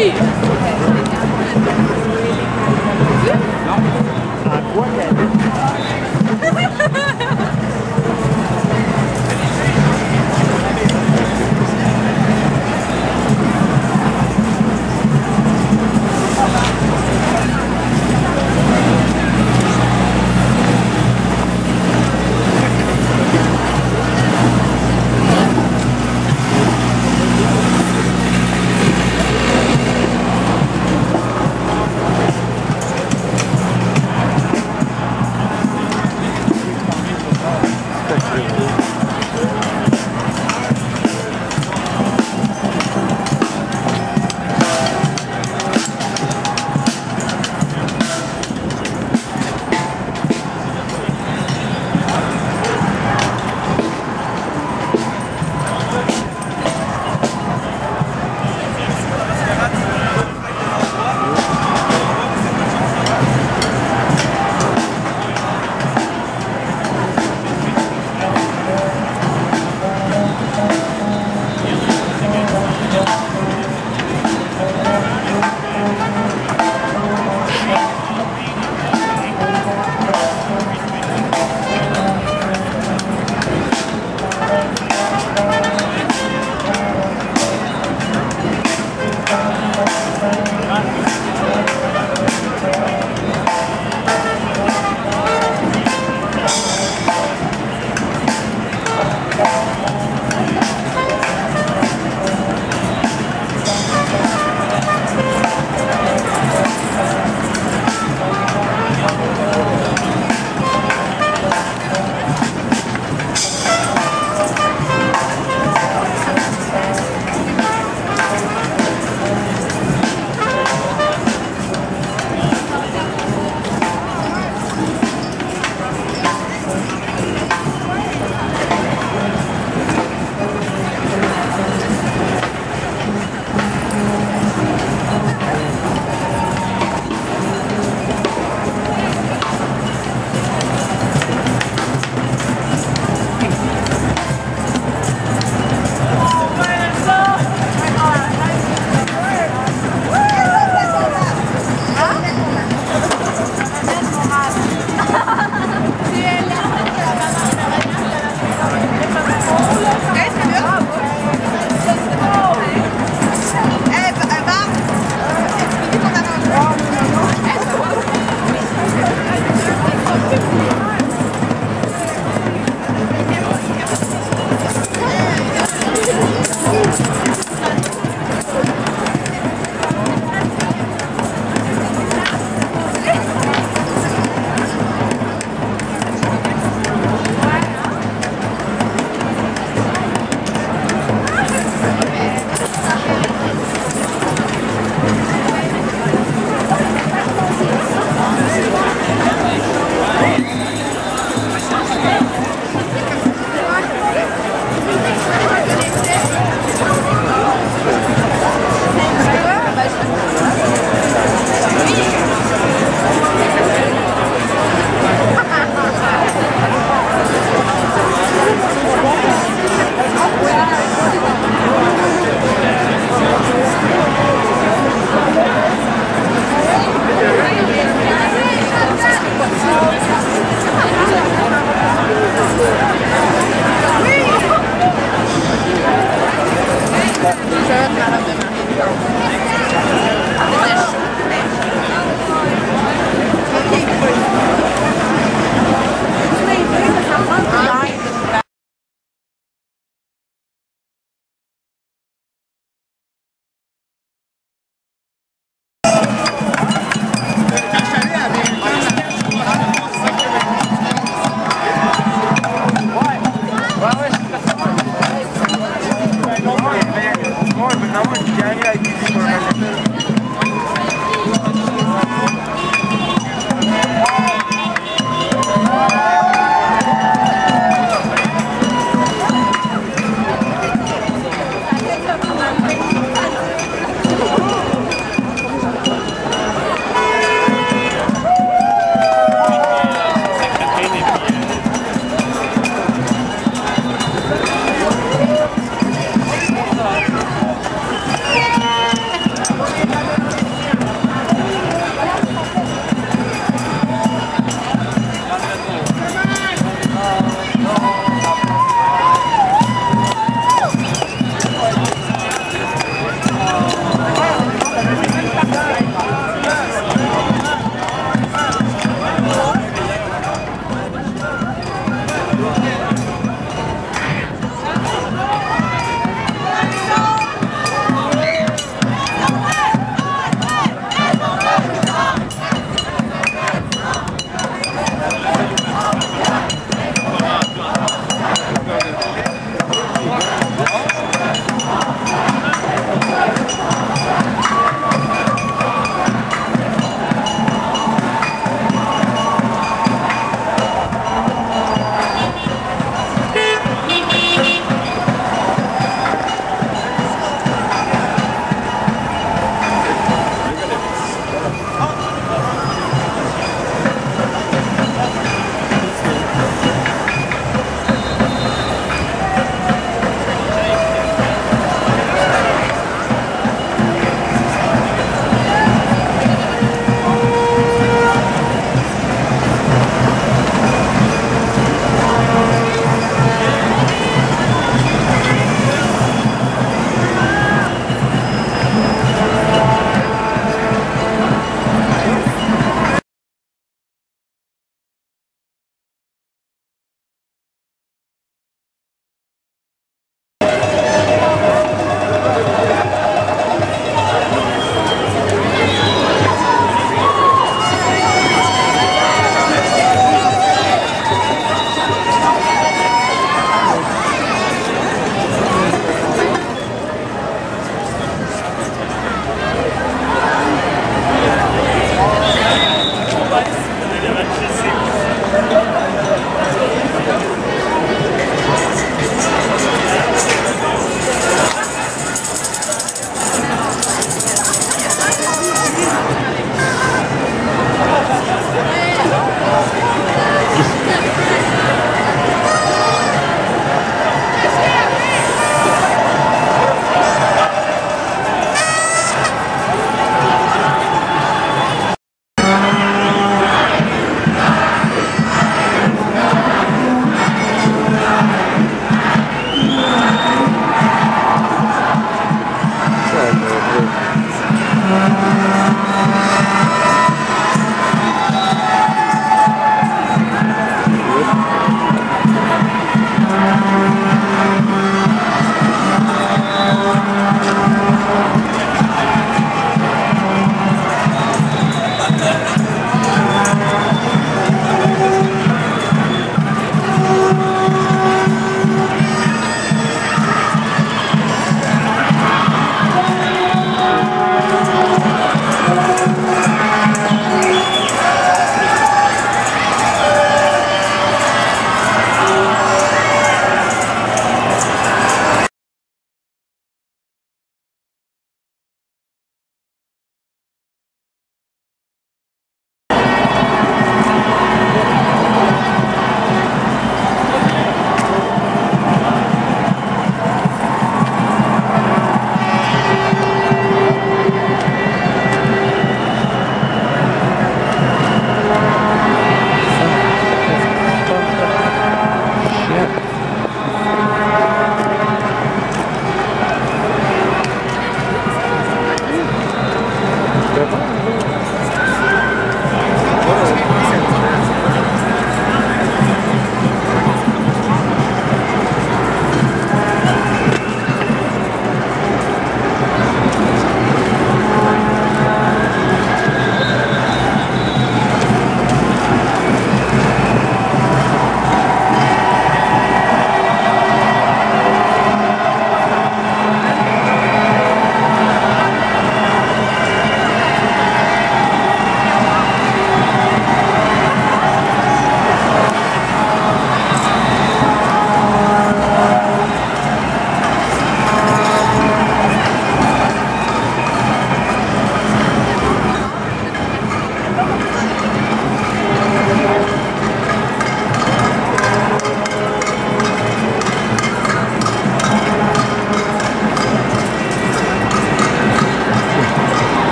Oui. À quoi